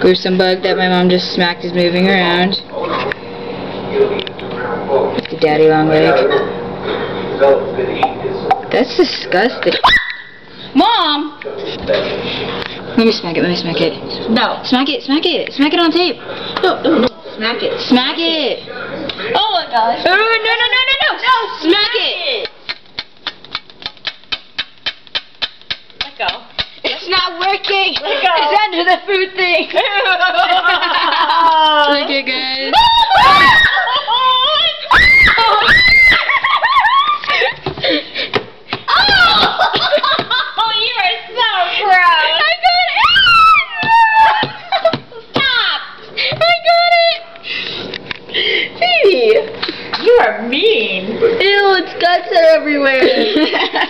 gruesome bug that my mom just smacked is moving around. The daddy long leg. That's disgusting. Mom! Let me smack it, let me smack it. No. Smack it, smack it, smack it on tape. No, no, no. Smack it. Smack it. Oh my gosh. Oh, no, no, no. No, It's not working. It's under the food thing. Look at guys. Oh, you are so gross. I got it. Stop. I got it. Baby. You are mean. Ew, its guts are everywhere.